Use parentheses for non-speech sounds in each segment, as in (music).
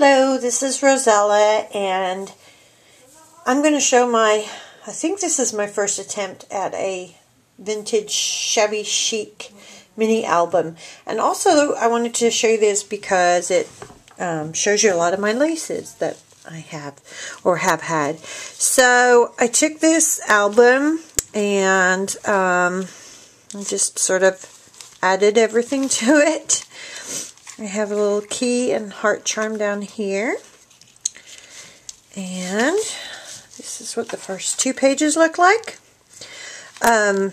Hello, this is Rosella, and I'm going to show my, I think this is my first attempt at a vintage shabby chic mini album. And also, I wanted to show you this because it um, shows you a lot of my laces that I have or have had. So, I took this album and um, just sort of added everything (laughs) to it. I have a little key and heart charm down here. And this is what the first two pages look like. Um,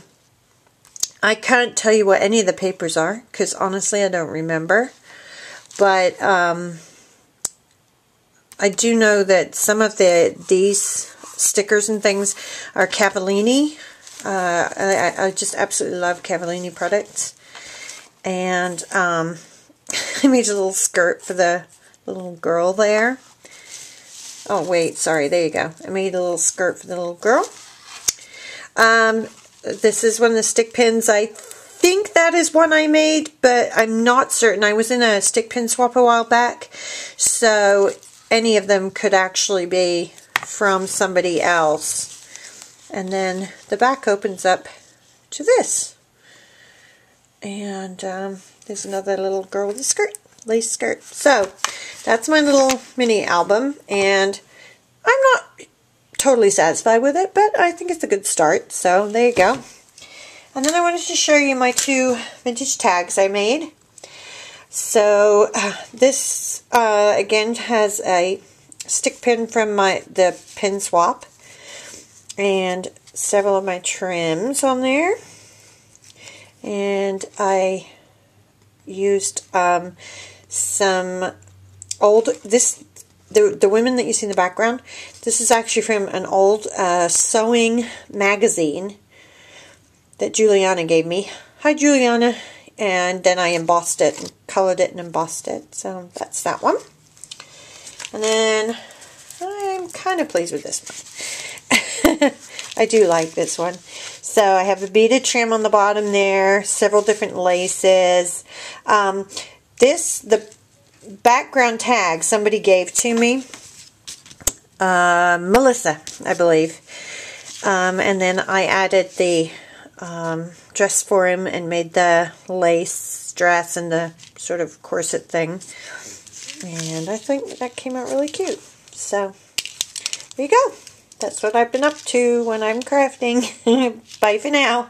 I can't tell you what any of the papers are because honestly I don't remember. But um, I do know that some of the these stickers and things are Cavallini. Uh, I, I, just absolutely love Cavallini products. And um, I made a little skirt for the little girl there. Oh, wait, sorry, there you go. I made a little skirt for the little girl. Um, this is one of the stick pins. I think that is one I made, but I'm not certain. I was in a stick pin swap a while back, so any of them could actually be from somebody else. And then the back opens up to this. And um, there's another little girl with a skirt, lace skirt. So that's my little mini album, and I'm not totally satisfied with it, but I think it's a good start. So there you go. And then I wanted to show you my two vintage tags I made. So uh, this uh, again has a stick pin from my the pin swap and several of my trims on there. And I used um, some old, this, the, the women that you see in the background, this is actually from an old uh, sewing magazine that Juliana gave me. Hi, Juliana. And then I embossed it and colored it and embossed it. So that's that one. And then I'm kind of pleased with this one. (laughs) I do like this one. So I have a beaded trim on the bottom there, several different laces. Um, this, the background tag somebody gave to me, uh, Melissa, I believe. Um, and then I added the um, dress for him and made the lace dress and the sort of corset thing. And I think that came out really cute. So, there you go that's what I've been up to when I'm crafting. (laughs) Bye for now.